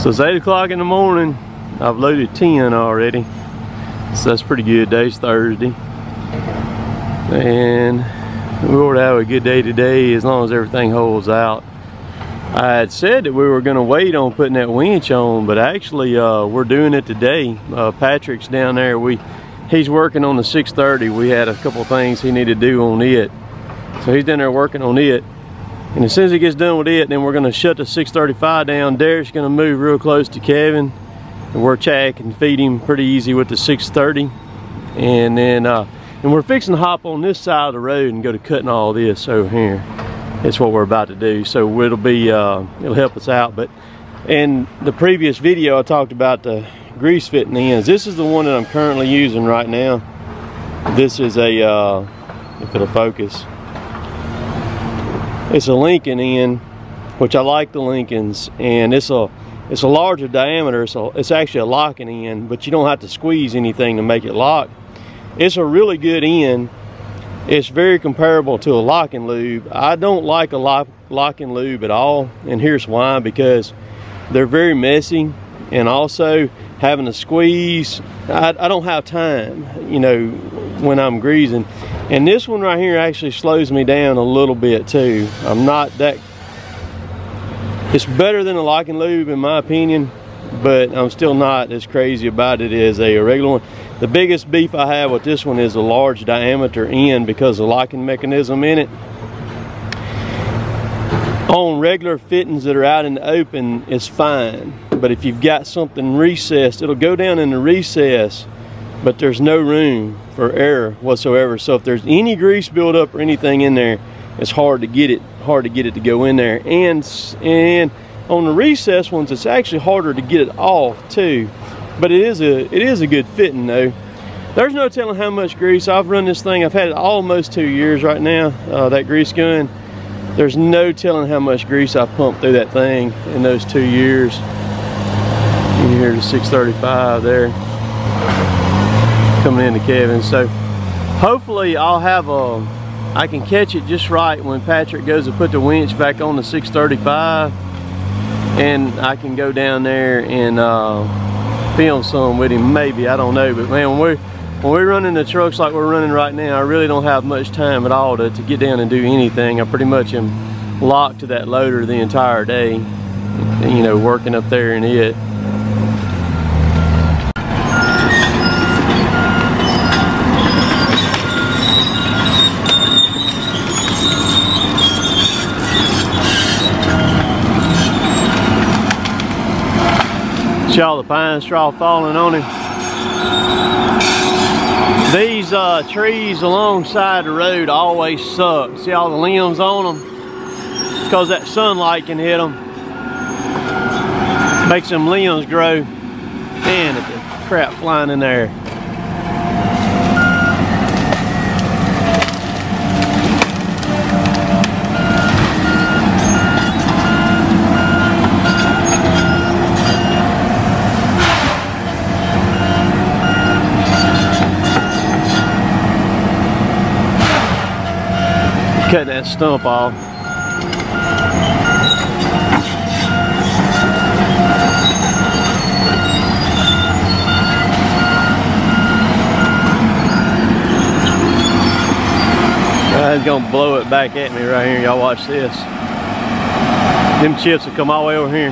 So it's 8 o'clock in the morning. I've loaded 10 already. So that's pretty good. Day's Thursday. And we ought to have a good day today as long as everything holds out. I had said that we were going to wait on putting that winch on, but actually uh, we're doing it today. Uh, Patrick's down there. We He's working on the 630. We had a couple things he needed to do on it. So he's down there working on it. And as soon as he gets done with it, then we're gonna shut the 635 down. Derrick's gonna move real close to Kevin. And we're check and feed him pretty easy with the 630. And then, uh, and we're fixing to hop on this side of the road and go to cutting all this over here. That's what we're about to do. So it'll be, uh, it'll help us out. But in the previous video, I talked about the grease fitting ends. This is the one that I'm currently using right now. This is a, uh, if it'll focus, it's a Lincoln end, which I like the Lincolns, and it's a it's a larger diameter, so it's actually a locking end, but you don't have to squeeze anything to make it lock. It's a really good end. It's very comparable to a LockNLube. I don't like a lock, LockNLube at all, and here's why, because they're very messy, and also having to squeeze, I, I don't have time, you know, when I'm greasing. And this one right here actually slows me down a little bit too. I'm not that, it's better than a LockNLube in my opinion, but I'm still not as crazy about it as a regular one. The biggest beef I have with this one is a large diameter end because the locking mechanism in it. On regular fittings that are out in the open, it's fine. But if you've got something recessed, it'll go down in the recess but there's no room for error whatsoever. So if there's any grease buildup or anything in there, it's hard to get it, hard to get it to go in there. And and on the recess ones, it's actually harder to get it off too. But it is a it is a good fitting though. There's no telling how much grease. I've run this thing, I've had it almost two years right now, uh, that grease gun. There's no telling how much grease I pumped through that thing in those two years. You hear the 635 there coming into Kevin. So hopefully I'll have a, I can catch it just right when Patrick goes to put the winch back on the 635 and I can go down there and uh, film some with him maybe, I don't know. But man, when we're, when we're running the trucks like we're running right now, I really don't have much time at all to, to get down and do anything. I pretty much am locked to that loader the entire day, you know, working up there in it. All the pine straw falling on him. These uh, trees alongside the road always suck. See all the limbs on them? Because that sunlight can hit them. Makes them limbs grow. Man, crap flying in there. Cut that stump off. Uh, it's gonna blow it back at me right here. Y'all watch this. Them chips will come all the way over here.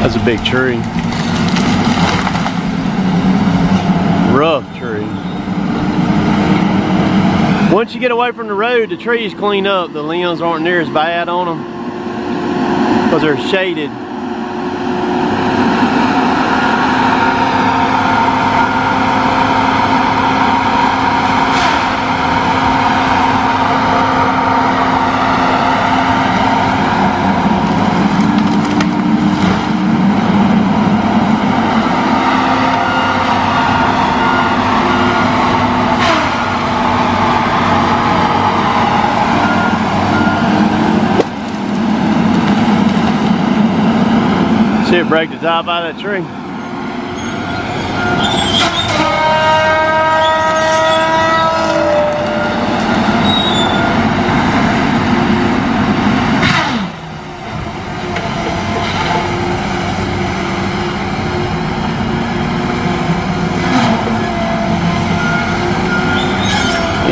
That's a big tree. Rough tree. Once you get away from the road, the trees clean up. The limbs aren't near as bad on them because they're shaded. Break the top out of that tree.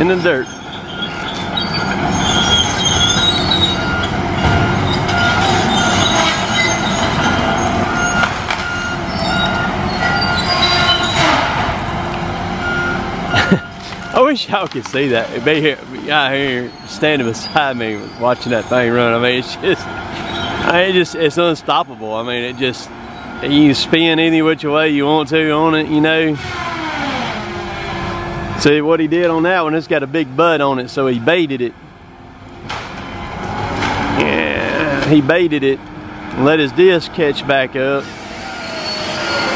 in the dirt. Wish y'all could see that. Be here, out here standing beside me watching that thing run. I mean, it's just, I mean, it just, it's unstoppable. I mean, it just, you can spin any which way you want to on it, you know. See what he did on that one, it's got a big butt on it, so he baited it. Yeah, he baited it, let his disc catch back up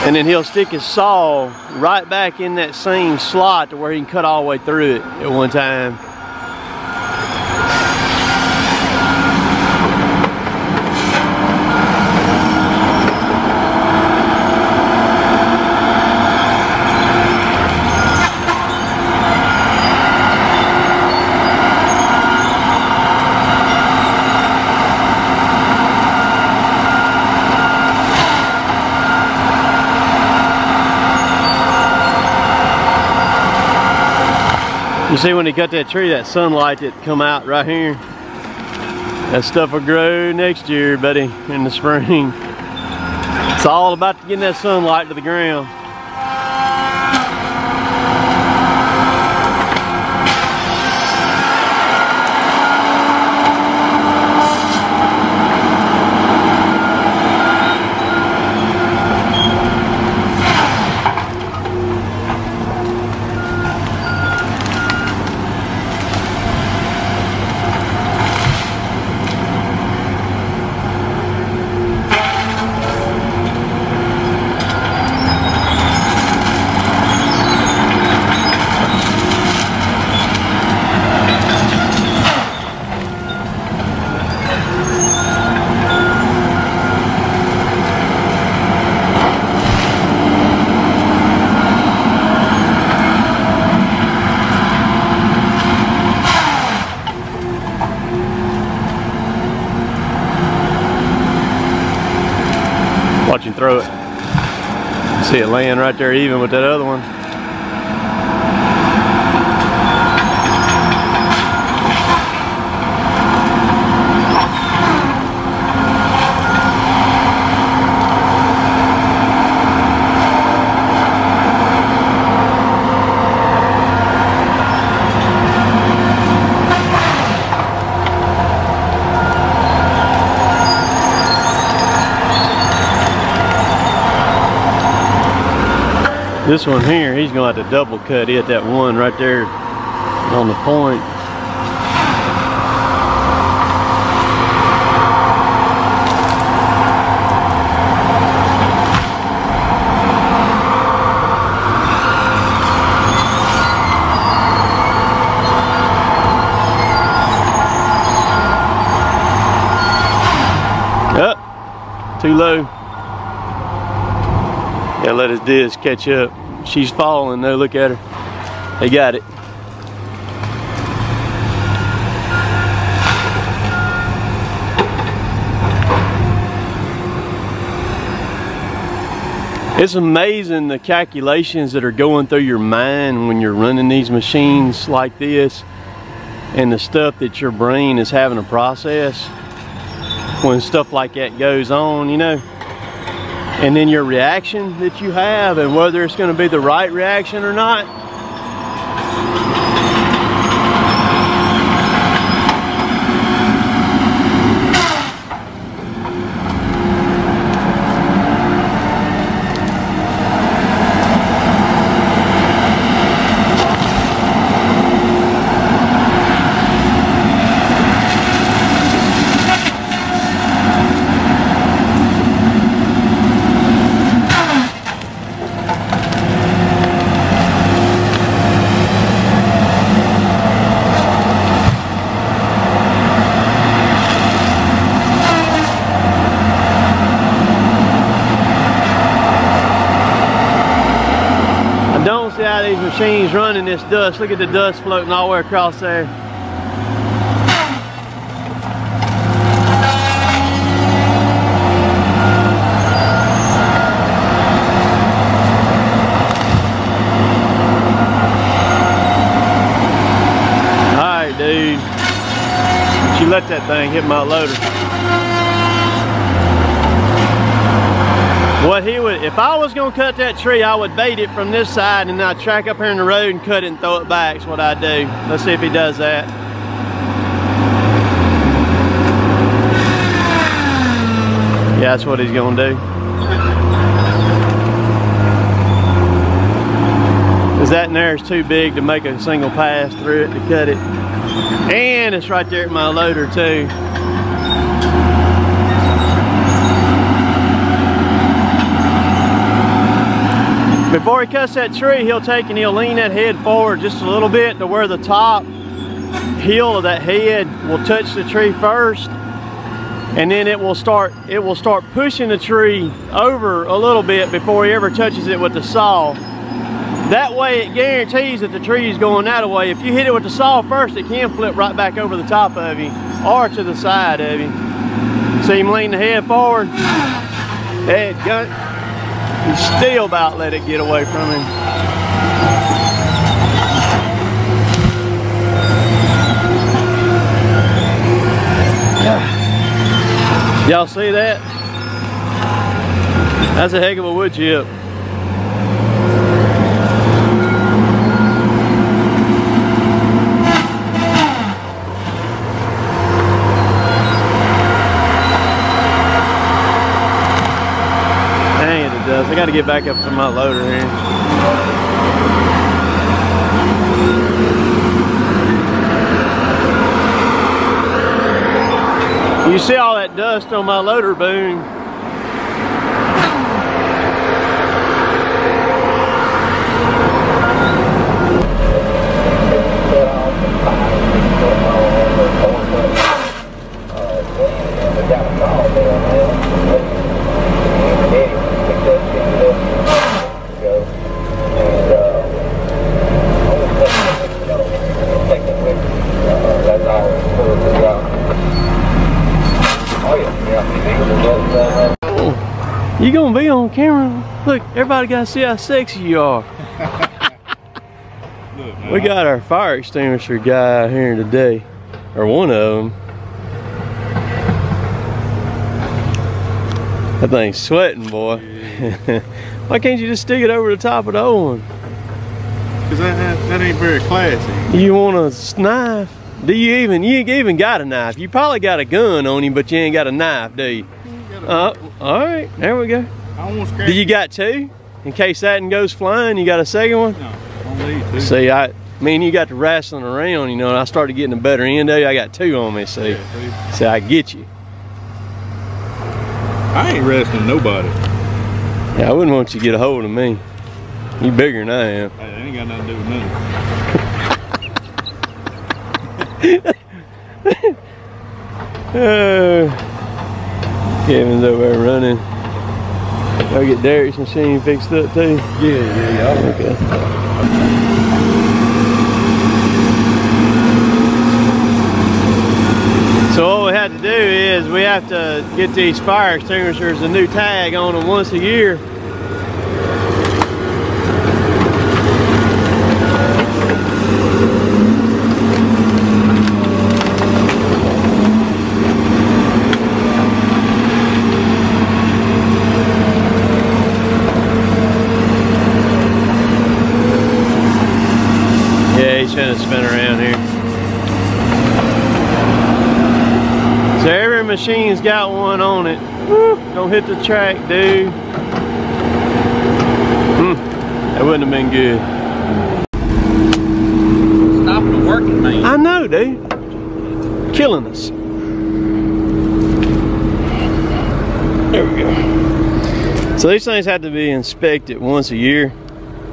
and then he'll stick his saw right back in that same slot to where he can cut all the way through it at one time. You see when he cut that tree, that sunlight that come out right here, that stuff will grow next year, buddy, in the spring. It's all about getting that sunlight to the ground. Him throw it. See it laying right there even with that other one. This one here, he's gonna have to double cut it, that one right there on the point. Too low. Let his disc catch up. She's falling though, look at her. They got it. It's amazing the calculations that are going through your mind when you're running these machines like this and the stuff that your brain is having to process when stuff like that goes on, you know and then your reaction that you have and whether it's going to be the right reaction or not these machines running this dust. Look at the dust floating all the way across there. All right, dude. She let that thing hit my loader. What he would, if I was gonna cut that tree, I would bait it from this side and then I'd track up here in the road and cut it and throw it back is what I'd do. Let's see if he does that. Yeah, that's what he's gonna do. Cause that in there is too big to make a single pass through it to cut it. And it's right there at my loader too. Before he cuts that tree, he'll take and he'll lean that head forward just a little bit to where the top heel of that head will touch the tree first. And then it will start it will start pushing the tree over a little bit before he ever touches it with the saw. That way it guarantees that the tree is going that way. If you hit it with the saw first, it can flip right back over the top of you or to the side of you. See him lean the head forward. Head gun. He still about let it get away from him. Y'all see that? That's a heck of a wood chip. Does. I got to get back up to my loader here. You see all that dust on my loader boom. You gonna be on camera? Look, everybody gotta see how sexy you are. Look, we got our fire extinguisher guy out here today, or one of them. That thing's sweating, boy. Yeah. Why can't you just stick it over the top of the old one? Cause that, that, that ain't very classy. You want a knife? Do you even, you ain't even got a knife. You probably got a gun on you, but you ain't got a knife, do you? Uh, all right, there we go. I Do you got two? In case that one goes flying, you got a second one? No, only two. See, I mean, you got to wrestling around, you know, and I started getting a better end of you. I got two on me, see. Yeah, see, I get you. I ain't wrestling nobody. Yeah, I wouldn't want you to get a hold of me. You bigger than I am. Hey, that ain't got nothing to do with nothing. uh, Kevin's over there running. I'll get Derrick's machine fixed up too. Yeah, yeah, yeah. Okay. So what we have to do is we have to get these fire extinguishers a new tag on them once a year. trying to spin around here. So every machine's got one on it. Woo, don't hit the track, dude. Hmm, that wouldn't have been good. Stopping the working man. I know, dude. Killing us. There we go. So these things have to be inspected once a year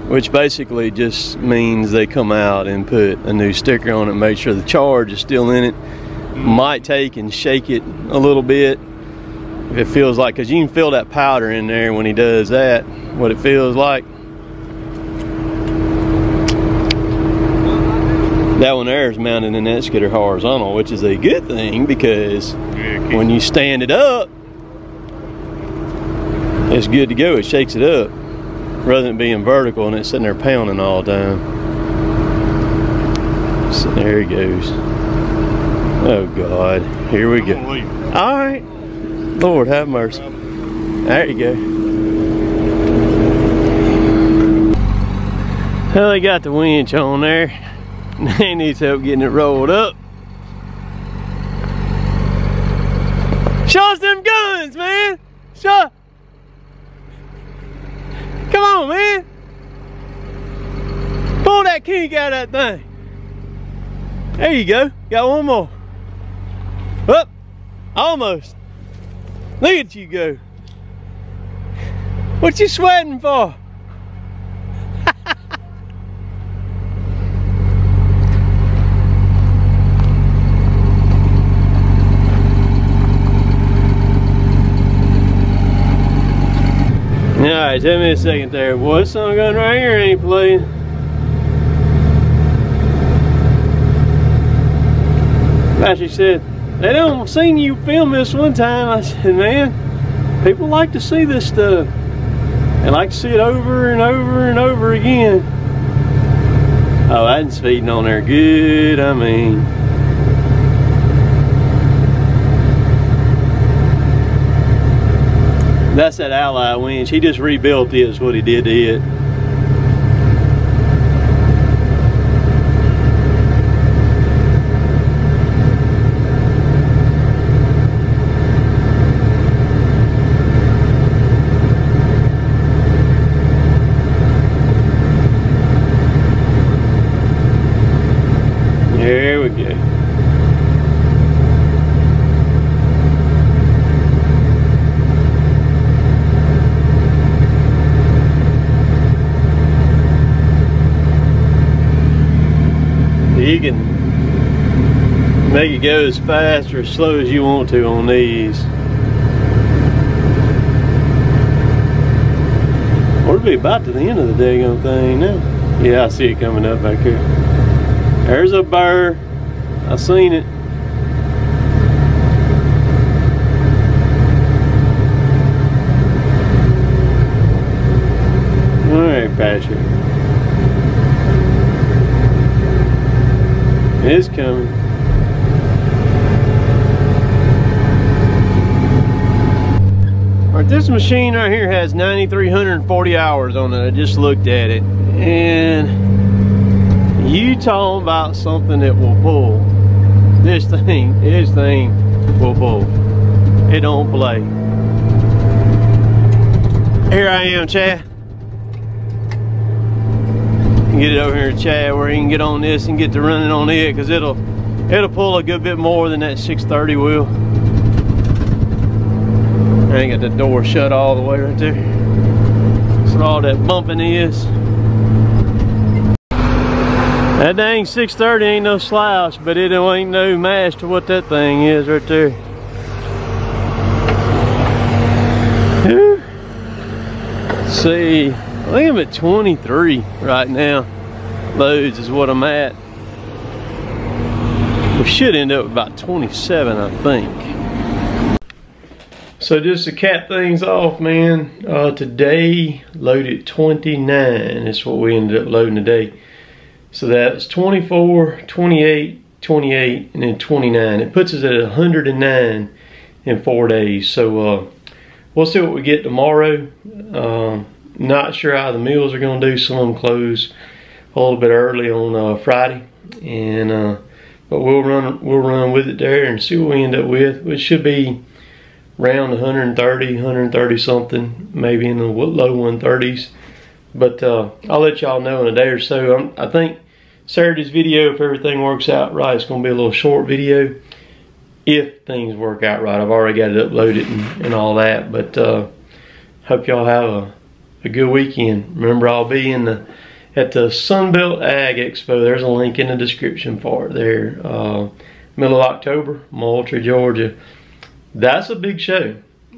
which basically just means they come out and put a new sticker on it make sure the charge is still in it might take and shake it a little bit if it feels like because you can feel that powder in there when he does that what it feels like that one there is mounted in that skidder horizontal which is a good thing because yeah, when you stand it up it's good to go it shakes it up rather than being vertical and it's sitting there pounding all the time. So there he goes. Oh God, here we go. All right, Lord have mercy. There you go. Well, they got the winch on there. They needs help getting it rolled up. Show them guns, man. Show. Come on, man. Pull that kink out of that thing. There you go. Got one more. Almost. Look at you go. What you sweating for? Alright, tell me a second there. Boy, some going right here ain't playing. As Actually said, they don't seen you film this one time. I said, man, people like to see this stuff. They like to see it over and over and over again. Oh, that's feeding on there good, I mean. That's that Ally winch. He just rebuilt it is what he did to it. There we go. You can make it go as fast or as slow as you want to on these. We'll be about to the end of the daggone thing now. Yeah, I see it coming up back here. There's a burr. I seen it. All right, Patrick. It's coming. All right, this machine right here has 9,340 hours on it. I just looked at it. And you talking about something that will pull. This thing, this thing will pull. It don't play. Here I am, Chad. Get it over here to Chad where he can get on this and get to running on it because it'll it'll pull a good bit more than that 630 will. I ain't got the door shut all the way right there. That's what all that bumping is. That dang 630 ain't no slouch, but it ain't no match to what that thing is right there. Whew. See, I think I'm at 23 right now. Loads is what I'm at. We should end up about 27, I think. So just to cap things off, man, uh, today loaded 29 is what we ended up loading today. So that's 24, 28, 28, and then 29. It puts us at 109 in four days. So uh, we'll see what we get tomorrow. Um, not sure how the mills are going to do. Some of them close a little bit early on uh, Friday, and uh, but we'll run we'll run with it there and see what we end up with. Which should be around 130, 130 something, maybe in the low 130s. But uh, I'll let y'all know in a day or so. I'm, I think Saturday's video, if everything works out right, it's going to be a little short video. If things work out right, I've already got it uploaded and, and all that. But uh, hope y'all have a, a good weekend. Remember, I'll be in the at the Sunbelt Ag Expo. There's a link in the description for it there. Uh, middle of October, Moultrie, Georgia. That's a big show.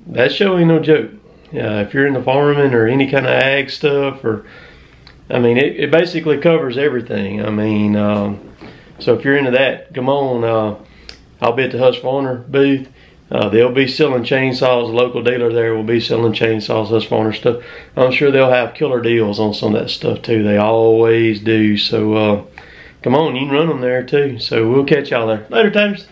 That show ain't no joke. Uh, if you're in the farming or any kind of ag stuff, or I mean, it, it basically covers everything. I mean, um, so if you're into that, come on. Uh, I'll be at the Husqvarna booth. Uh, they'll be selling chainsaws. Local dealer there will be selling chainsaws, Husqvarna stuff. I'm sure they'll have killer deals on some of that stuff too. They always do. So uh, come on, you can run them there too. So we'll catch y'all there. Later, times.